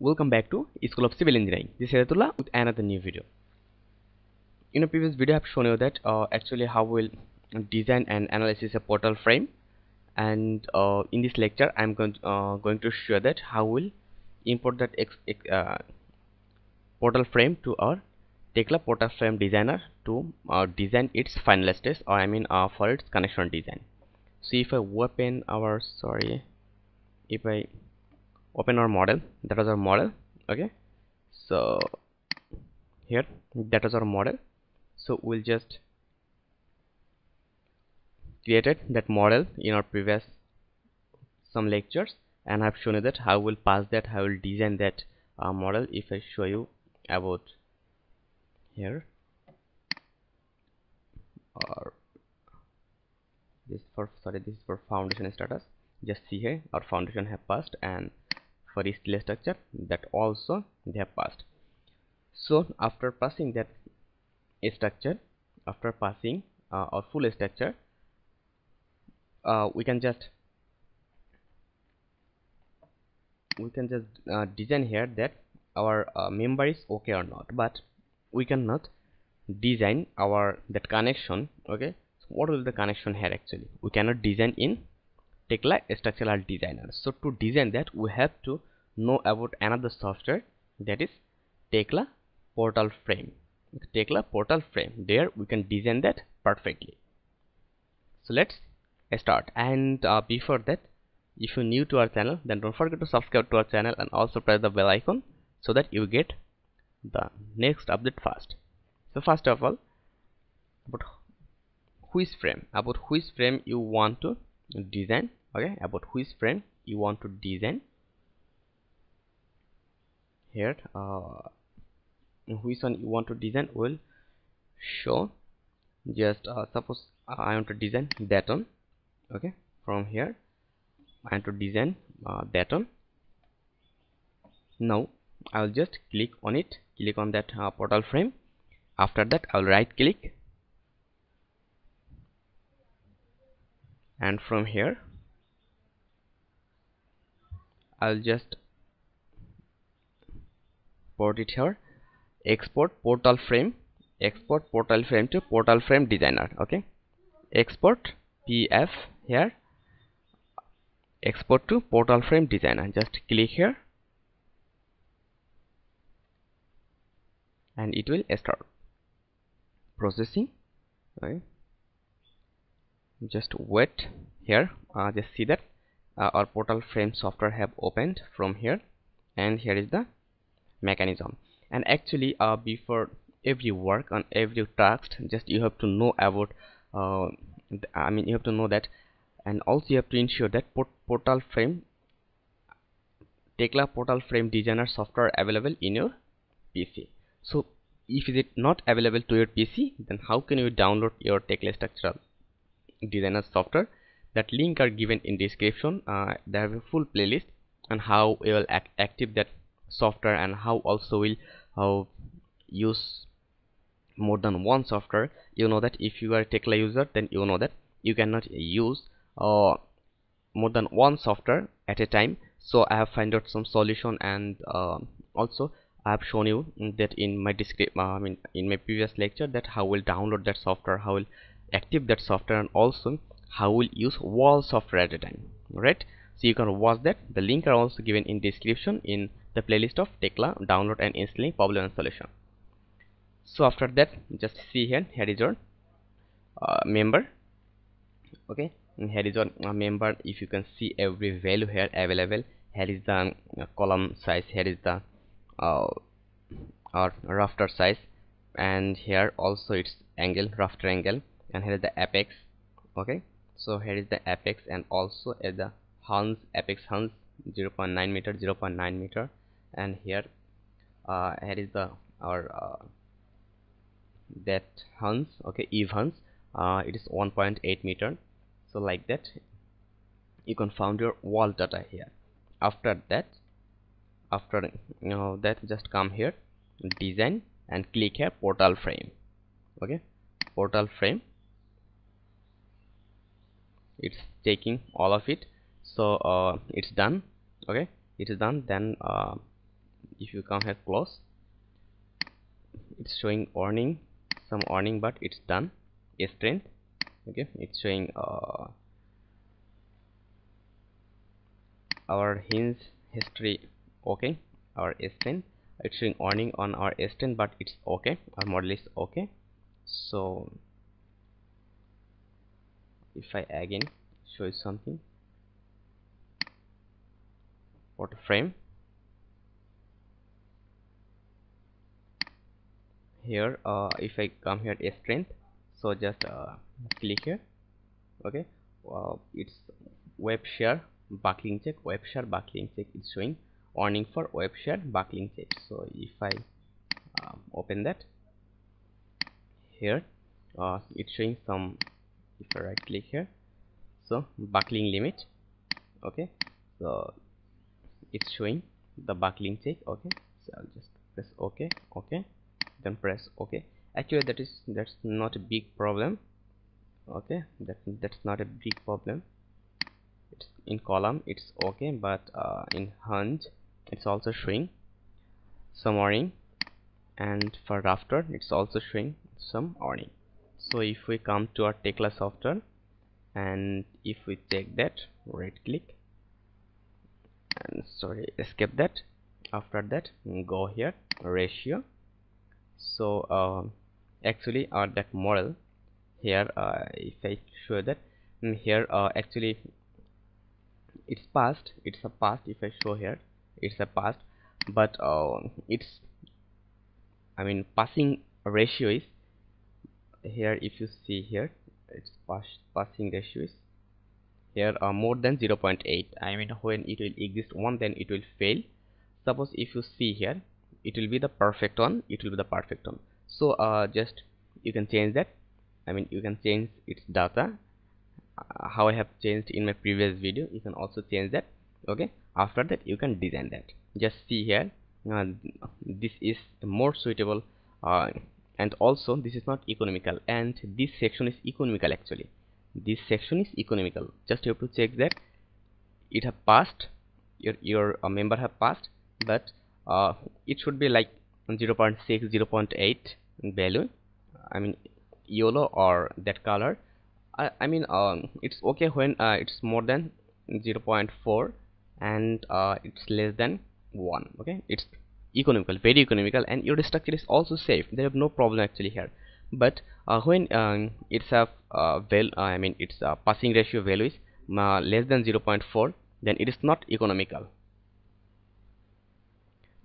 Welcome back to School of Civil Engineering. This is Ayatullah with another new video. In a previous video, I have shown you that uh, actually how we'll design and analyze a portal frame, and uh, in this lecture, I'm going to, uh, going to show that how we'll import that ex ex uh, portal frame to our Tekla portal frame designer to uh, design its final stage, or I mean uh, for its connection design. So if I open our sorry, if I open our model. That was our model. Okay. So here that was our model. So we'll just created that model in our previous some lectures and I've shown you that how we'll pass that how we'll design that uh, model if I show you about here. Or this for sorry this is for foundation status. Just see here our foundation have passed and for steel structure that also they have passed. So after passing that structure after passing uh, our full structure uh, we can just we can just uh, design here that our uh, member is okay or not. But we cannot design our that connection okay? So what will the connection here actually? We cannot design in Tekla structural designer. So to design that we have to know about another software that is Tekla portal frame. Tekla portal frame there we can design that perfectly. So let's start. And uh, before that if you're new to our channel then don't forget to subscribe to our channel and also press the bell icon so that you get the next update fast. So first of all about which frame? About which frame you want to design okay? About which frame you want to design here uh, which one you want to design will show. Just uh, suppose I want to design that one okay? From here I want to design uh, that one. Now I'll just click on it click on that uh, portal frame. After that I'll right click. And from here I'll just port it here. Export portal frame. Export portal frame to portal frame designer okay? Export pf here. Export to portal frame designer. Just click here. And it will start processing okay? Just wait here. Uh, just see that uh, our portal frame software have opened from here. And here is the mechanism. And actually uh, before every work on every task just you have to know about uh, I mean you have to know that and also you have to ensure that port portal frame Tekla portal frame designer software available in your PC so if it is not available to your PC then how can you download your Tekla structural designer software? That link are given in description uh, they have a full playlist on how you will act active that software and how also will how use more than one software. You know that if you are a Tekla user then you know that you cannot use uh, more than one software at a time. So I have find out some solution and uh, also I have shown you that in my description uh, I mean in my previous lecture that how will download that software how will active that software and also how will use wall software at a time. Right so you can watch that. The link are also given in description in the playlist of Tekla download and installing problem solution. So after that just see here here is your uh, member. Okay? And here is your uh, member. If you can see every value here available here is the uh, column size here is the uh, or rafter size. And here also its angle rafter angle. And here is the apex. Okay? So here is the apex and also at the haunch apex haunch 0.9 meter 0.9 meter and here uh, here is the our uh, that haunch okay Eaves haunch uh, it is 1.8 meter. So like that you can found your wall data here. After that after you know that just come here. Design and click here portal frame. Okay portal frame. It's taking all of it. So uh, it's done. Okay it is done. Then uh, if you come here close it's showing warning some warning but it's done. A strength okay it's showing uh, our hinge history okay our strength. It's showing warning on our strength but it's okay our model is okay. So if I again show you something what frame here uh, if I come here a strength so just uh, click here okay? Uh, it's web shear buckling check web shear buckling check is showing. Warning for web shear buckling check. So if I um, open that here uh, it's showing some if I right click here so buckling limit okay? So it's showing the buckling check okay? So I'll just press ok okay then press ok. Actually that is that's not a big problem. Okay that that's not a big problem. It's in column it's okay but uh, in hinge it's also showing some warning. And for rafter it's also showing some warning. So if we come to our Tekla software and if we take that right click and sorry escape that. After that go here ratio so uh, actually uh, that model here uh, if I show that mm, here uh, actually it's past it's a past if I show here it's a past but uh, it's I mean passing ratio is here if you see here it's pass passing ratio is here uh, more than 0.8 I mean when it will exist one then it will fail. Suppose if you see here it will be the perfect one it will be the perfect one. So uh, just you can change that. I mean you can change its data. Uh, how I have changed in my previous video you can also change that okay? After that you can design that. Just see here uh, this is more suitable uh, and also this is not economical and this section is economical actually. This section is economical. Just you have to check that. It have passed your your uh, member have passed but uh, it should be like 0 0.6 0 0.8 value. I mean yellow or that color. I, I mean um, it's okay when uh, it's more than 0 0.4 and uh, it's less than 1 okay? It's economical very economical and your structure is also safe. There have no problem actually here. But uh, when um, it's a uh, well I mean its passing ratio value is uh, less than 0.4 then it is not economical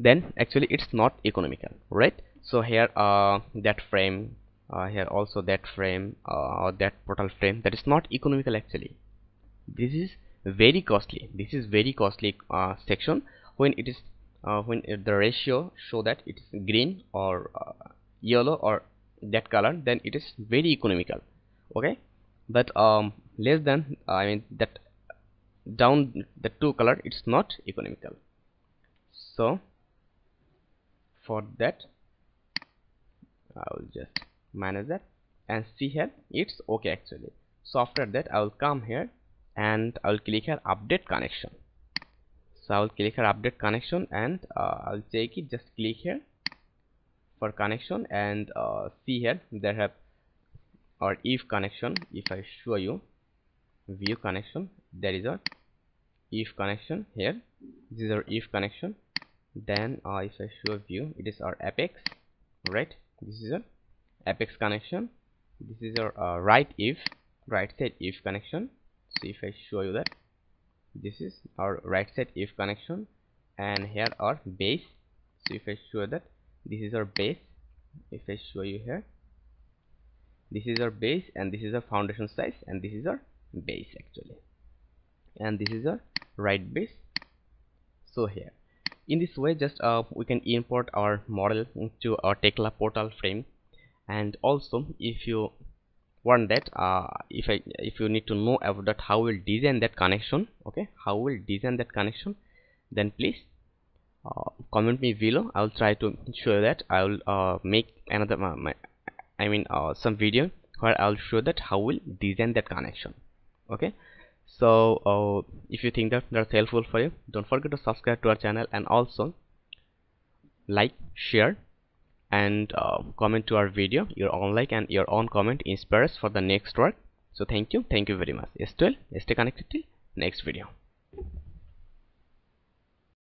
then actually it's not economical right? So here uh, that frame uh, here also that frame uh, or that portal frame that is not economical actually. This is very costly. This is very costly uh, section when it is uh, when the ratio show that it is green or uh, yellow or that color then it is very economical okay? But um, less than I mean that down the two color it's not economical. So for that. I will just manage that and see here. It's okay actually. So after that I will come here and I will click here update connection. So I will click here update connection and uh, I'll take it just click here for connection and uh, see here there have our if connection if I show you view connection there is a if connection here. This is our if connection then uh, if I show view it is our apex right? This is a apex connection. This is our uh, right if right side if connection. So if I show you that this is our right side if connection. And here our base. So if I show that this is our base. If I show you here this is our base and this is our foundation size and this is our base actually. And this is our right base. So here in this way just uh, we can import our model into our Tekla portal frame. And also if you want that uh, if I if you need to know about that how we'll design that connection okay? How we'll design that connection then please uh, comment me below. I'll try to show that. I'll uh, make another uh, my, I mean uh, some video where I'll show that how we'll design that connection okay so uh, if you think that that's helpful for you don't forget to subscribe to our channel and also like share and uh, comment to our video your own like and your own comment inspires for the next work. So thank you. Thank you very much. Stay stay connected. Till next video